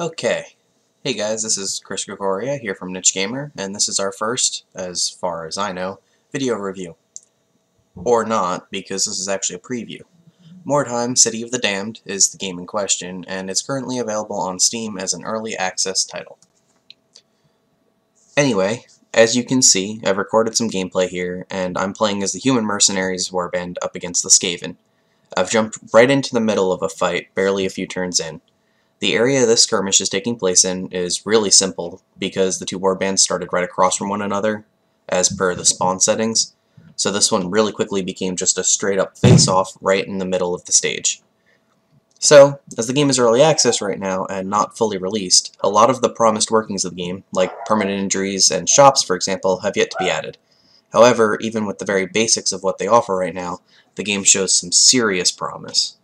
Okay. Hey guys, this is Chris Gregoria here from Niche Gamer, and this is our first, as far as I know, video review. Or not, because this is actually a preview. Mordheim City of the Damned is the game in question, and it's currently available on Steam as an early access title. Anyway, as you can see, I've recorded some gameplay here, and I'm playing as the Human Mercenaries warband up against the Skaven. I've jumped right into the middle of a fight, barely a few turns in. The area this skirmish is taking place in is really simple, because the two warbands started right across from one another, as per the spawn settings, so this one really quickly became just a straight-up face-off right in the middle of the stage. So, as the game is early access right now and not fully released, a lot of the promised workings of the game, like permanent injuries and shops for example, have yet to be added. However, even with the very basics of what they offer right now, the game shows some serious promise.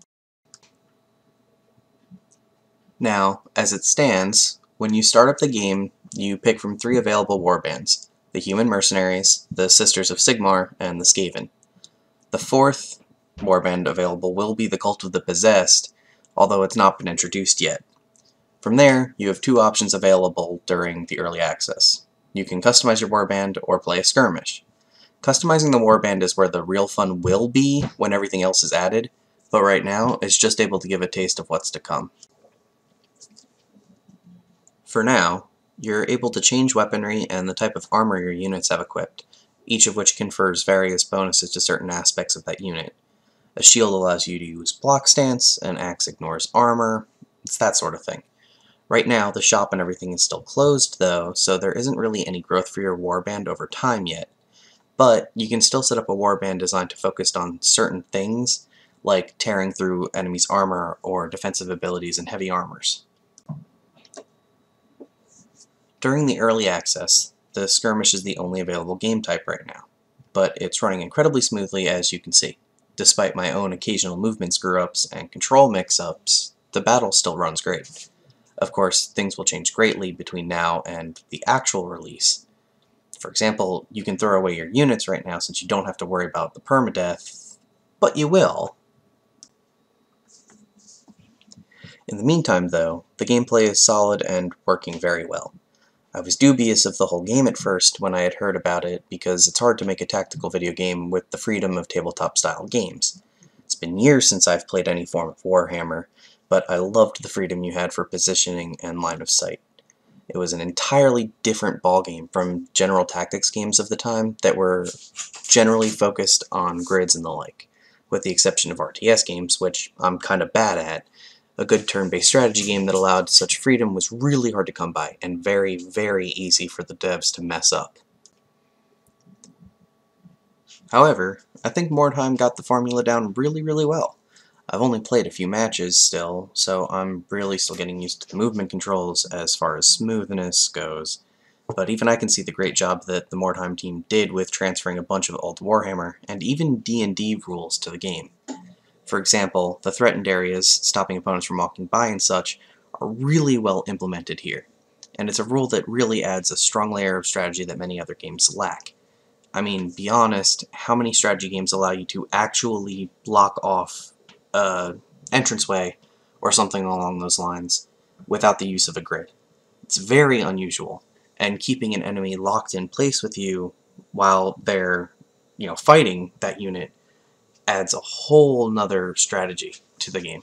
Now, as it stands, when you start up the game, you pick from three available warbands, the Human Mercenaries, the Sisters of Sigmar, and the Skaven. The fourth warband available will be the Cult of the Possessed, although it's not been introduced yet. From there, you have two options available during the early access. You can customize your warband or play a skirmish. Customizing the warband is where the real fun will be when everything else is added, but right now it's just able to give a taste of what's to come. For now, you're able to change weaponry and the type of armor your units have equipped, each of which confers various bonuses to certain aspects of that unit. A shield allows you to use block stance, an axe ignores armor, it's that sort of thing. Right now, the shop and everything is still closed, though, so there isn't really any growth for your warband over time yet. But you can still set up a warband designed to focus on certain things, like tearing through enemies' armor or defensive abilities and heavy armors. During the early access, the skirmish is the only available game type right now, but it's running incredibly smoothly as you can see. Despite my own occasional movement screw-ups and control mix-ups, the battle still runs great. Of course, things will change greatly between now and the actual release. For example, you can throw away your units right now since you don't have to worry about the permadeath, but you will. In the meantime, though, the gameplay is solid and working very well. I was dubious of the whole game at first when I had heard about it because it's hard to make a tactical video game with the freedom of tabletop-style games. It's been years since I've played any form of Warhammer, but I loved the freedom you had for positioning and line of sight. It was an entirely different ballgame from general tactics games of the time that were generally focused on grids and the like, with the exception of RTS games, which I'm kind of bad at, a good turn-based strategy game that allowed such freedom was really hard to come by, and very, very easy for the devs to mess up. However, I think Mordheim got the formula down really, really well. I've only played a few matches still, so I'm really still getting used to the movement controls as far as smoothness goes, but even I can see the great job that the Mordheim team did with transferring a bunch of old Warhammer and even D&D rules to the game. For example, the threatened areas, stopping opponents from walking by and such, are really well implemented here, and it's a rule that really adds a strong layer of strategy that many other games lack. I mean, be honest, how many strategy games allow you to actually block off a entranceway or something along those lines without the use of a grid? It's very unusual, and keeping an enemy locked in place with you while they're, you know, fighting that unit adds a whole nother strategy to the game.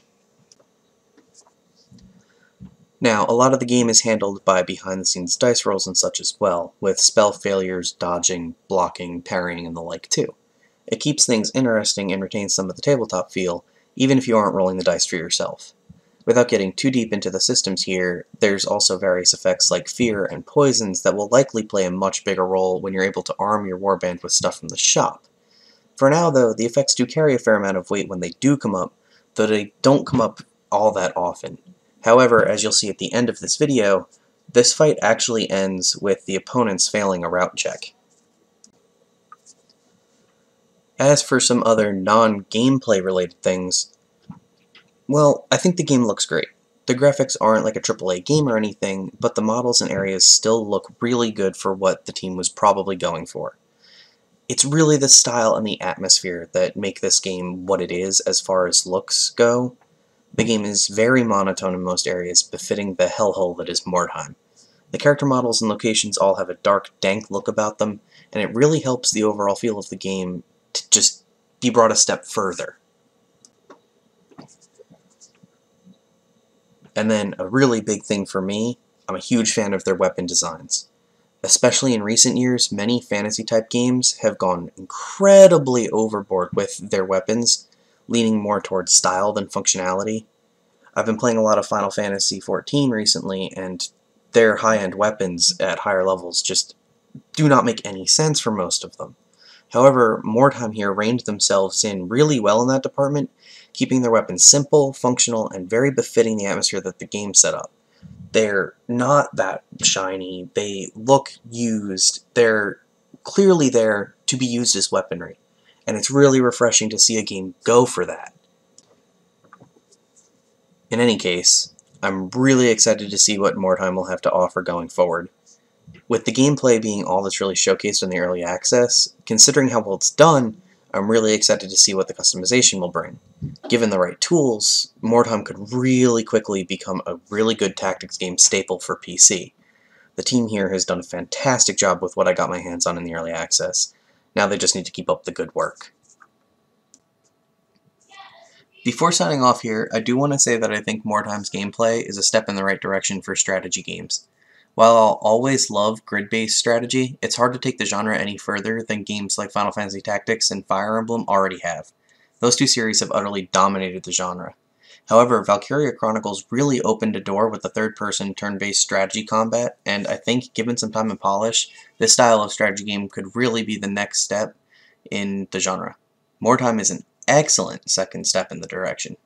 Now, a lot of the game is handled by behind-the-scenes dice rolls and such as well, with spell failures, dodging, blocking, parrying, and the like too. It keeps things interesting and retains some of the tabletop feel, even if you aren't rolling the dice for yourself. Without getting too deep into the systems here, there's also various effects like fear and poisons that will likely play a much bigger role when you're able to arm your warband with stuff from the shop. For now, though, the effects do carry a fair amount of weight when they do come up, though they don't come up all that often. However, as you'll see at the end of this video, this fight actually ends with the opponents failing a rout check. As for some other non-gameplay related things, well, I think the game looks great. The graphics aren't like a AAA game or anything, but the models and areas still look really good for what the team was probably going for it's really the style and the atmosphere that make this game what it is as far as looks go. The game is very monotone in most areas, befitting the hellhole that is Mordheim. The character models and locations all have a dark, dank look about them, and it really helps the overall feel of the game to just be brought a step further. And then a really big thing for me, I'm a huge fan of their weapon designs. Especially in recent years, many fantasy-type games have gone incredibly overboard with their weapons, leaning more towards style than functionality. I've been playing a lot of Final Fantasy XIV recently, and their high-end weapons at higher levels just do not make any sense for most of them. However, Mordheim here reined themselves in really well in that department, keeping their weapons simple, functional, and very befitting the atmosphere that the game set up. They're not that shiny, they look used, they're clearly there to be used as weaponry, and it's really refreshing to see a game go for that. In any case, I'm really excited to see what Mordheim will have to offer going forward. With the gameplay being all that's really showcased in the early access, considering how well it's done, I'm really excited to see what the customization will bring. Given the right tools, Mordheim could really quickly become a really good tactics game staple for PC. The team here has done a fantastic job with what I got my hands on in the early access. Now they just need to keep up the good work. Before signing off here, I do want to say that I think Mordheim's gameplay is a step in the right direction for strategy games. While I'll always love grid-based strategy, it's hard to take the genre any further than games like Final Fantasy Tactics and Fire Emblem already have. Those two series have utterly dominated the genre. However, Valkyria Chronicles really opened a door with the third-person turn-based strategy combat, and I think, given some time and polish, this style of strategy game could really be the next step in the genre. Mordheim is an excellent second step in the direction.